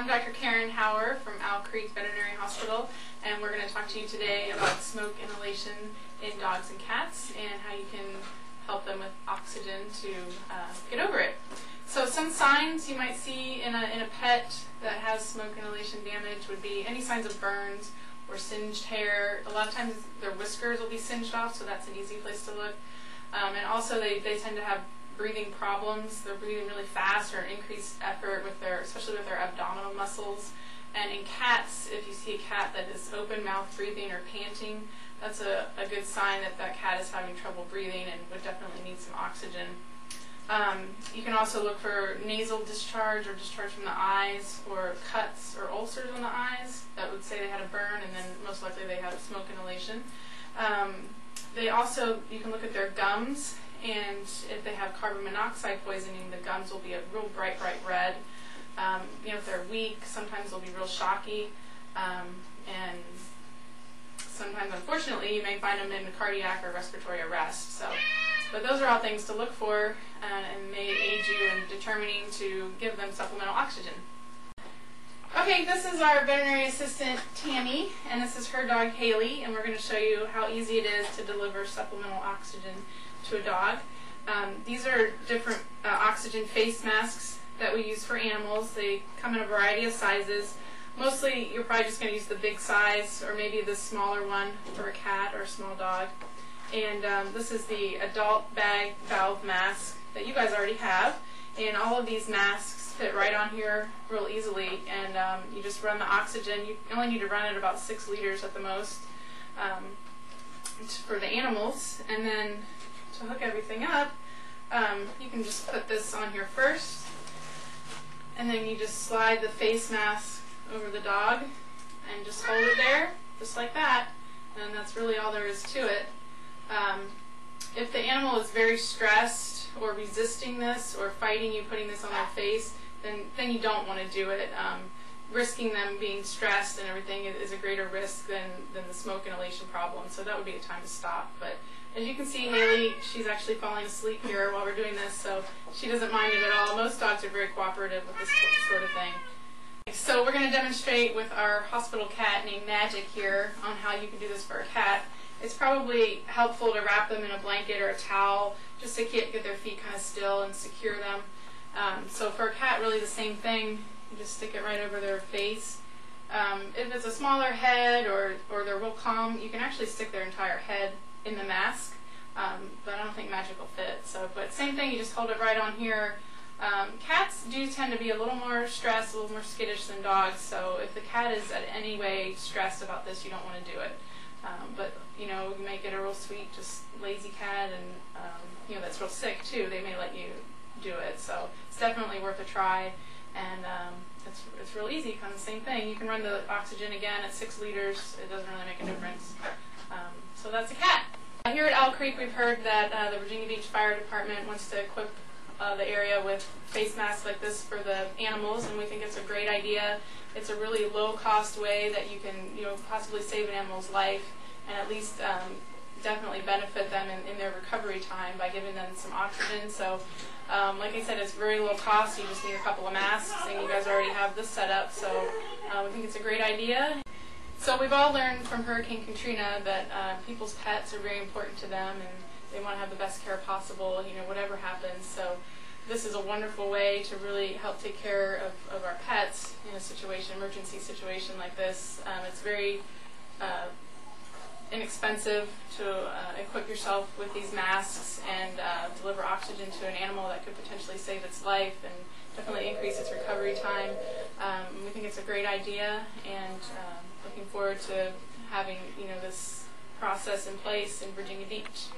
I'm Dr. Karen Hauer from Owl Creek Veterinary Hospital, and we're going to talk to you today about smoke inhalation in dogs and cats and how you can help them with oxygen to uh, get over it. So some signs you might see in a, in a pet that has smoke inhalation damage would be any signs of burns or singed hair. A lot of times their whiskers will be singed off, so that's an easy place to look. Um, and also they, they tend to have breathing problems. They're breathing really fast or increased effort with their, especially with their abdominal muscles. And in cats, if you see a cat that is open mouth breathing or panting, that's a, a good sign that that cat is having trouble breathing and would definitely need some oxygen. Um, you can also look for nasal discharge or discharge from the eyes or cuts or ulcers on the eyes. That would say they had a burn and then most likely they have smoke inhalation. Um, they also, you can look at their gums and if they have carbon monoxide poisoning, the gums will be a real bright, bright red. Um, you know, if they're weak, sometimes they'll be real shocky, um, and sometimes, unfortunately, you may find them in cardiac or respiratory arrest. So, but those are all things to look for, uh, and may aid you in determining to give them supplemental oxygen. Okay, this is our veterinary assistant Tammy, and this is her dog Haley, and we're going to show you how easy it is to deliver supplemental oxygen to a dog. Um, these are different uh, oxygen face masks that we use for animals. They come in a variety of sizes. Mostly you're probably just going to use the big size or maybe the smaller one for a cat or a small dog. And um, this is the adult bag valve mask that you guys already have. And all of these masks fit right on here real easily. And um, you just run the oxygen. You only need to run it about six liters at the most um, for the animals. And then to hook everything up, um, you can just put this on here first, and then you just slide the face mask over the dog and just hold it there, just like that, and that's really all there is to it. Um, if the animal is very stressed or resisting this or fighting you putting this on their face, then, then you don't want to do it. Um, risking them being stressed and everything is a greater risk than, than the smoke inhalation problem, so that would be a time to stop. But as you can see, Haley, she's actually falling asleep here while we're doing this, so she doesn't mind it at all. Most dogs are very cooperative with this sort of thing. So we're going to demonstrate with our hospital cat named Magic here on how you can do this for a cat. It's probably helpful to wrap them in a blanket or a towel just to get, get their feet kind of still and secure them. Um, so for a cat, really the same thing. You just stick it right over their face. Um, if it's a smaller head or, or they're real calm, you can actually stick their entire head in the mask, um, but I don't think magic will fit. So, but same thing, you just hold it right on here. Um, cats do tend to be a little more stressed, a little more skittish than dogs. So if the cat is at any way stressed about this, you don't want to do it. Um, but you know, you may get a real sweet, just lazy cat, and um, you know that's real sick too. They may let you do it. So it's definitely worth a try. And um, it's, it's real easy, kind of the same thing. You can run the oxygen again at six liters. It doesn't really make a difference. Um, so that's a cat. Here at Owl Creek, we've heard that uh, the Virginia Beach Fire Department wants to equip uh, the area with face masks like this for the animals, and we think it's a great idea. It's a really low-cost way that you can, you know, possibly save an animal's life and at least um, definitely benefit them in, in, their recovery time by giving them some oxygen. So, um, like I said, it's very low cost. You just need a couple of masks, and you guys already have this set up. So, uh, we think it's a great idea. So we've all learned from Hurricane Katrina that uh, people's pets are very important to them and they want to have the best care possible, you know, whatever happens. So this is a wonderful way to really help take care of, of our pets in a situation, emergency situation like this. Um, it's very uh, inexpensive to uh, equip yourself with these masks and uh, deliver oxygen to an animal that could potentially save its life and definitely increase its recovery time. Um, we think it's a great idea and um, looking forward to having you know this process in place in Virginia Beach.